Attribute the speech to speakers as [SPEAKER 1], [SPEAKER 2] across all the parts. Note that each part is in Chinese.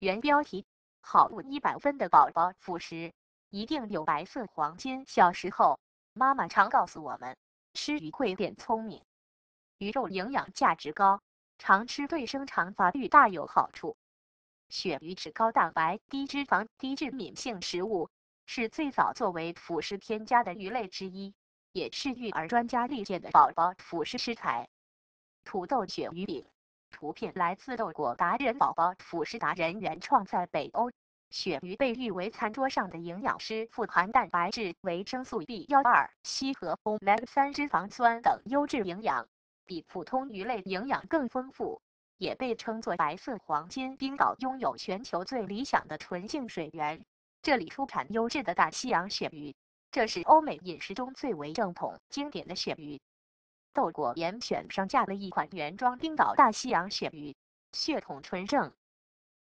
[SPEAKER 1] 原标题：好物一百分的宝宝辅食一定有白色黄金。小时候，妈妈常告诉我们，吃鱼会变聪明，鱼肉营养价值高，常吃对生长发育大有好处。鳕鱼是高蛋白、低脂肪、低致敏性食物，是最早作为辅食添加的鱼类之一，也是育儿专家力荐的宝宝辅食食材。土豆鳕鱼饼，图片来自豆果达人宝宝辅食达人原创，在北欧，鳕鱼被誉为餐桌上的营养师，富含蛋白质、维生素 B 幺二、硒和 omega 三脂肪酸等优质营养，比普通鱼类营养更丰富。也被称作白色黄金。冰岛拥有全球最理想的纯净水源，这里出产优质的大西洋鳕鱼，这是欧美饮食中最为正统、经典的鳕鱼。豆果严选上架的一款原装冰岛大西洋鳕鱼，血统纯正。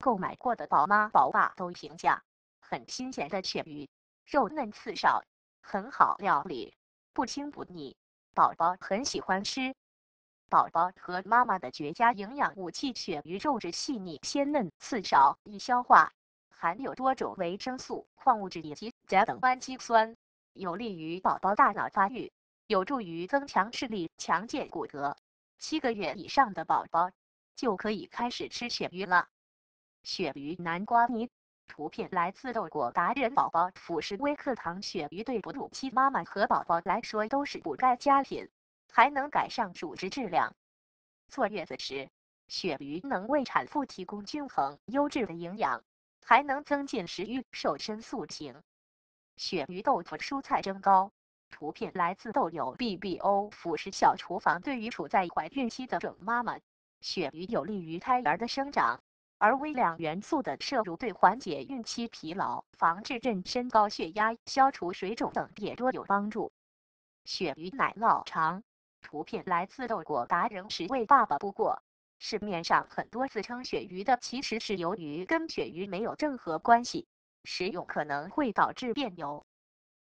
[SPEAKER 1] 购买过的宝妈宝爸都评价很新鲜的鳕鱼，肉嫩刺少，很好料理，不腥不腻，宝宝很喜欢吃。宝宝和妈妈的绝佳营养武器——鳕鱼肉质细腻、鲜嫩、刺少、易消化，含有多种维生素、矿物质以及甲等氨基酸，有利于宝宝大脑发育，有助于增强视力、强健骨骼。七个月以上的宝宝就可以开始吃鳕鱼了。鳕鱼南瓜泥，图片来自豆果达人宝宝辅食微课堂。鳕鱼对哺乳期妈妈和宝宝来说都是补钙佳品。还能改善乳汁质量。坐月子时，鳕鱼能为产妇提供均衡、优质的营养，还能增进食欲、瘦身塑形。鳕鱼豆腐蔬菜蒸糕，图片来自豆友 BBO 辅食小厨房。对于处在怀孕期的准妈妈，鳕鱼有利于胎儿的生长，而微量元素的摄入对缓解孕期疲劳、防治妊娠高血压、消除水肿等也多有帮助。鳕鱼奶酪肠。图片来自豆果达人十位爸爸。不过，市面上很多自称鳕鱼的，其实是鱿鱼，跟鳕鱼没有任何关系，食用可能会导致变油。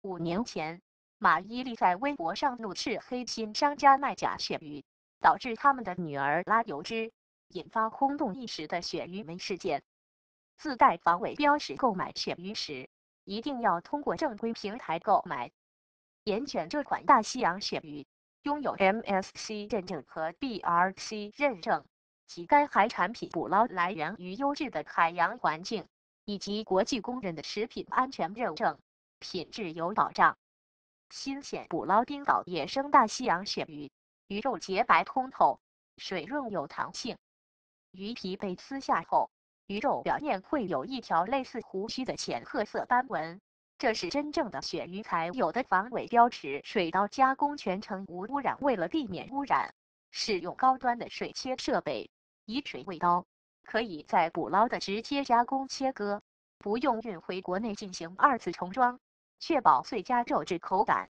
[SPEAKER 1] 五年前，马伊琍在微博上怒斥黑心商家卖假鳕鱼，导致他们的女儿拉油脂，引发轰动一时的鳕鱼门事件。自带防伪标识购买鳕鱼时，一定要通过正规平台购买。严选这款大西洋鳕鱼。拥有 MSC 认证和 BRC 认证，其该海产品捕捞来源于优质的海洋环境，以及国际公认的食品安全认证，品质有保障。新鲜捕捞冰岛野生大西洋鳕鱼，鱼肉洁白通透，水润有弹性。鱼皮被撕下后，鱼肉表面会有一条类似胡须的浅褐色斑纹。这是真正的鳕鱼才有的防伪标识。水刀加工全程无污染，为了避免污染，使用高端的水切设备，以水为刀，可以在捕捞的直接加工切割，不用运回国内进行二次重装，确保最佳肉质口感。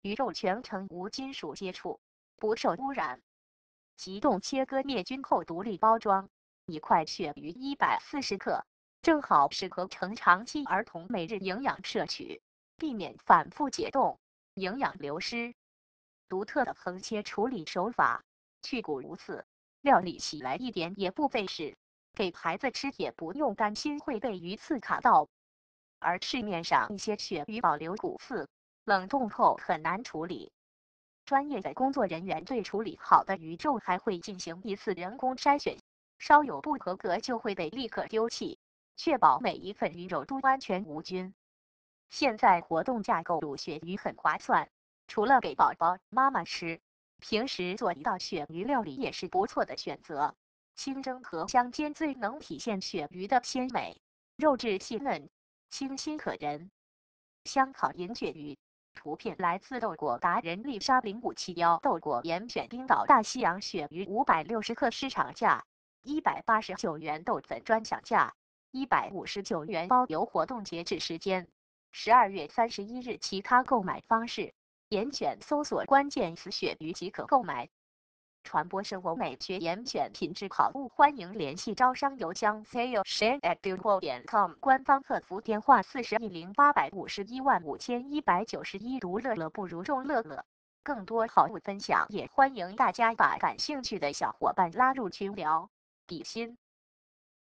[SPEAKER 1] 鱼肉全程无金属接触，不受污染。急冻切割灭菌后独立包装，一块鳕鱼一百四十克。正好适合成长期儿童每日营养摄取，避免反复解冻、营养流失。独特的横切处理手法，去骨无刺，料理起来一点也不费事，给孩子吃也不用担心会被鱼刺卡到。而市面上一些鳕鱼保留骨刺，冷冻后很难处理。专业的工作人员对处理好的鱼肉还会进行一次人工筛选，稍有不合格就会被立刻丢弃。确保每一份鱼肉都安全无菌。现在活动价购入鳕鱼很划算，除了给宝宝妈妈吃，平时做一道鳕鱼料理也是不错的选择。清蒸和香煎最能体现鳕鱼的鲜美，肉质细嫩，清新可人。香烤银鳕鱼，图片来自豆果达人丽莎零五七幺。豆果严选冰岛大西洋鳕鱼五百六十克，市场价一百八十九元，豆粉专享价。一百五十九元包邮，活动截止时间十二月三十一日。其他购买方式，严选搜索关键词“鳕鱼”即可购买。传播生活美学，严选品质好物，欢迎联系招商邮箱 sales@beautiful 点 com，官方客服电话四十亿零八百五十一万五千一百九十一。独乐乐不如众乐乐，更多好物分享，也欢迎大家把感兴趣的小伙伴拉入群聊。比心。